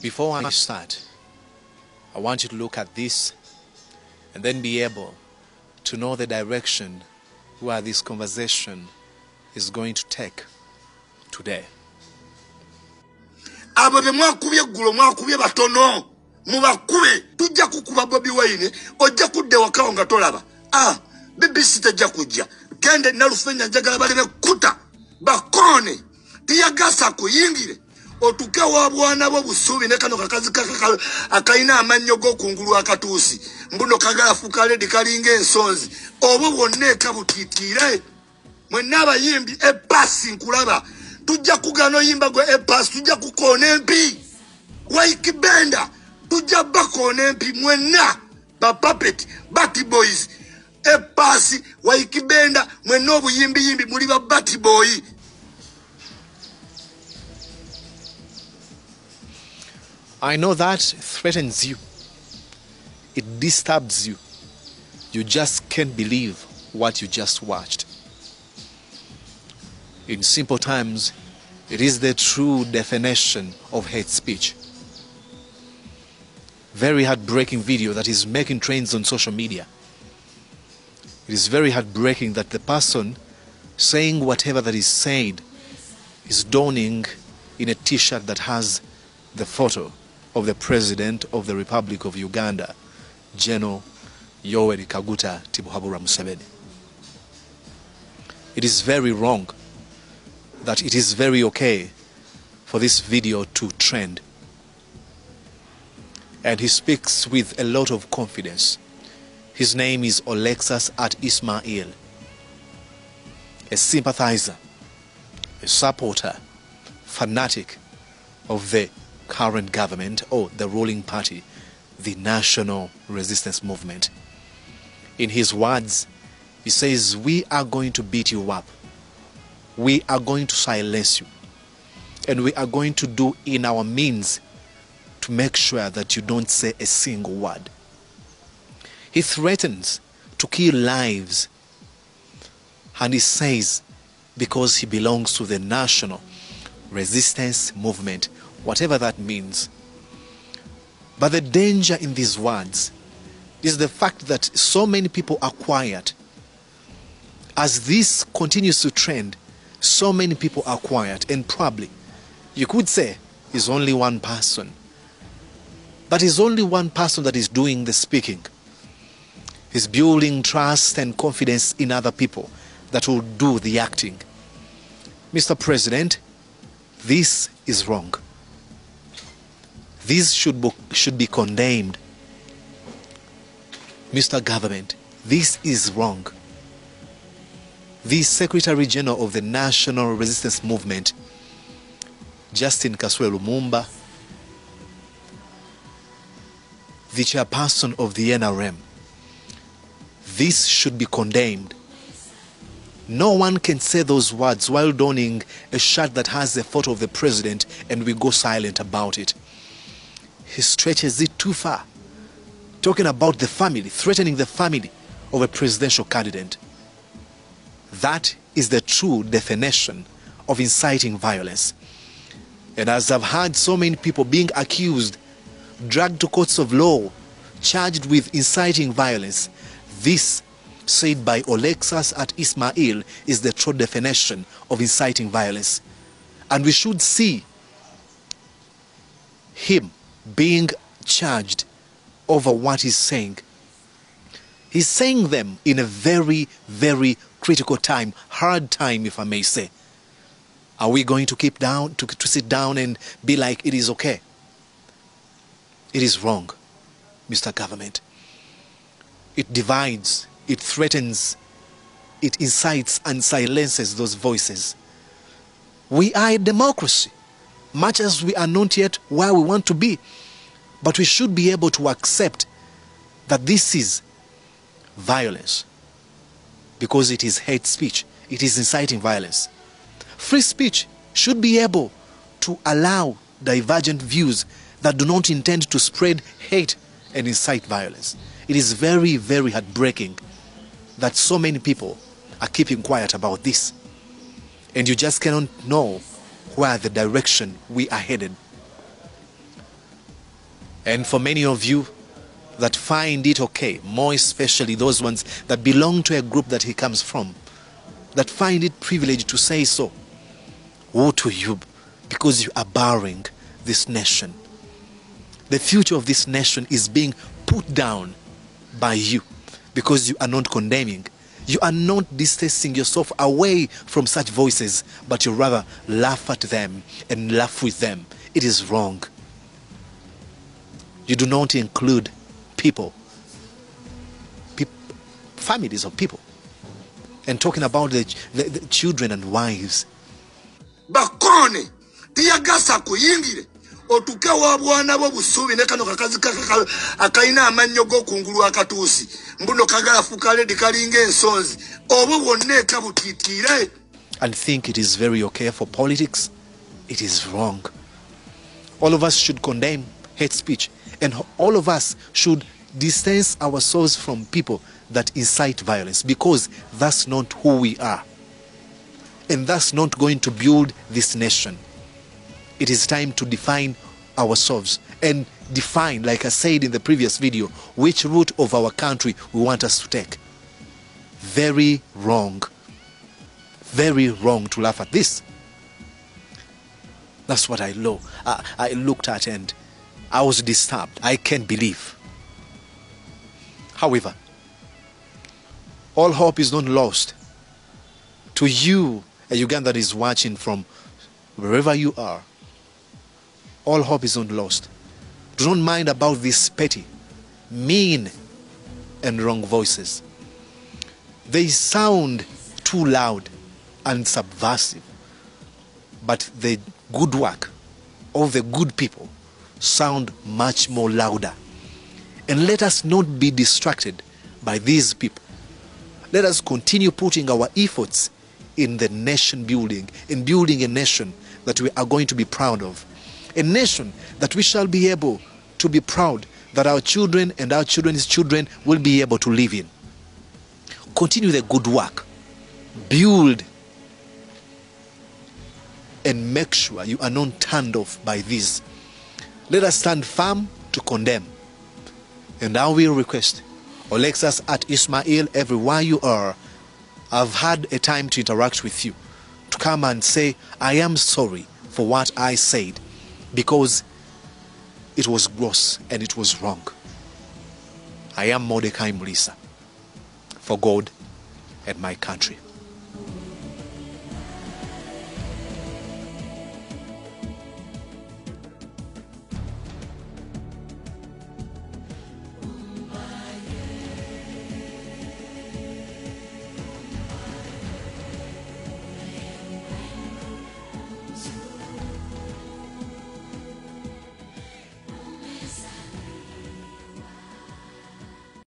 Before I start, I want you to look at this and then be able to know the direction where this conversation is going to take today. abo be mwakubye eggulo mwakubye batono. Mubakube tujja kukuba bobi wayine ojja kudda ewakawo nga tolaba. Ah bbc tejja kujja. Gende nalufenya njagala baleme kuta. Bakoone. Tiyagasa kuyingire otuke wa bwana bwo busuubi ne kano kakazi kaka akalina amannyo g'okungulu akatuusi. Mbuno kagalafuka ledi kalinga ensonzi. Obwo bwonna eka butiitiire. Mwenna abayimbi epasi nkulaba. Tujja kugana oyimba gwe epasi tujja kukoona empi. Waikibenda tujja bakoona empi. Mwenna bapapeti bati boys. Epasi waikibenda mwenna obuyimbiyimbi muli ba I know that threatens you. It disturbs you. You just can't believe what you just watched. In simple terms, it is the true definition of hate speech. Very heartbreaking video that is making trends on social media. It is very heartbreaking that the person saying whatever that is said is donning in a t shirt that has the photo of the President of the Republic of Uganda, General Yoweri Kaguta Tibuhaburwa Museveni. It is very wrong that it is very okay for this video to trend. And he speaks with a lot of confidence. His name is Olaxess at Ismail, a sympathizer, a supporter, fanatic of the current government or the ruling party, the National Resistance Movement. In his words, he says, We are going to beat you up. We are going to silence you. And we are going to do in our means to make sure that you don't say a single word. He threatens to kill lives. And he says, because he belongs to the National Resistance Movement, whatever that means. But the danger in these words is the fact that so many people are quiet. As this continues to trend, so many people are quiet, and probably you could say is only one person. But it's only one person that is doing the speaking. He's building trust and confidence in other people that will do the acting. Mr. President, this is wrong. This should be, should be condemned. Mr. Government, this is wrong. The Secretary General of the National Resistance Movement, Justine Kasule Lumumba, the chairperson of the NRM, this should be condemned. No one can say those words while donning a shirt that has the photo of the president and we go silent about it. He stretches it too far. Talking about the family, threatening the family of a presidential candidate. That is the true definition of inciting violence. And as I've heard so many people being accused, dragged to courts of law, charged with inciting violence, this, said by Olaxess at Ismail, is the true definition of inciting violence. And we should see him being charged over what he's saying. He's saying them in a very, very critical time, hard time, if I may say. Are we going to keep down, to, to sit down and be like it is okay? It is wrong, Mr. Government. It divides, it threatens, it incites and silences those voices. We are a democracy, much as we are not yet where we want to be. But we should be able to accept that this is violence because it is hate speech, it is inciting violence. Free speech should be able to allow divergent views that do not intend to spread hate and incite violence. It is very, very heartbreaking that so many people are keeping quiet about this. And you just cannot know where the direction we are headed. And for many of you that find it okay, more especially those ones that belong to a group that he comes from, that find it privileged to say so, woe to you because you are barring this nation. The future of this nation is being put down by you because you are not condemning. You are not distancing yourself away from such voices, but you rather laugh at them and laugh with them. It is wrong. You do not include people, peop families of people, and talking about the, the, the children and wives. bakone tiyagasa kuyingire otuke wa bwana bwo busubi ne kano kakazi kaka akaina amannyo g'okungulu akatuusi mbuno kagalafuka ledi kalinga ensonzi obwo bwonna eka butiitiire and think it is very okay for politics, it is wrong. All of us should condemn hate speech, and all of us should distance ourselves from people that incite violence because that's not who we are. And that's not going to build this nation. It is time to define ourselves and define, like I said in the previous video, which route of our country we want us to take. Very wrong very wrong to laugh at this. That's what I lo- I, I looked at and I was disturbed. I can't believe. However, all hope is not lost. To you, a Ugandan is watching from wherever you are, all hope is not lost. Do not mind about these petty, mean, and wrong voices. They sound too loud and subversive. But the good work of the good people sound much more louder. And let us not be distracted by these people. Let us continue putting our efforts in the nation building, in building a nation that we are going to be proud of. A nation that we shall be able to be proud that our children and our children's children will be able to live in. Continue the good work. Build and make sure you are not turned off by this. Let us stand firm to condemn. And I will request Alexis at Ismail, everywhere you are, I've had a time to interact with you, to come and say, I am sorry for what I said, because it was gross and it was wrong. I am Mordecai Muriisa, for God and my country.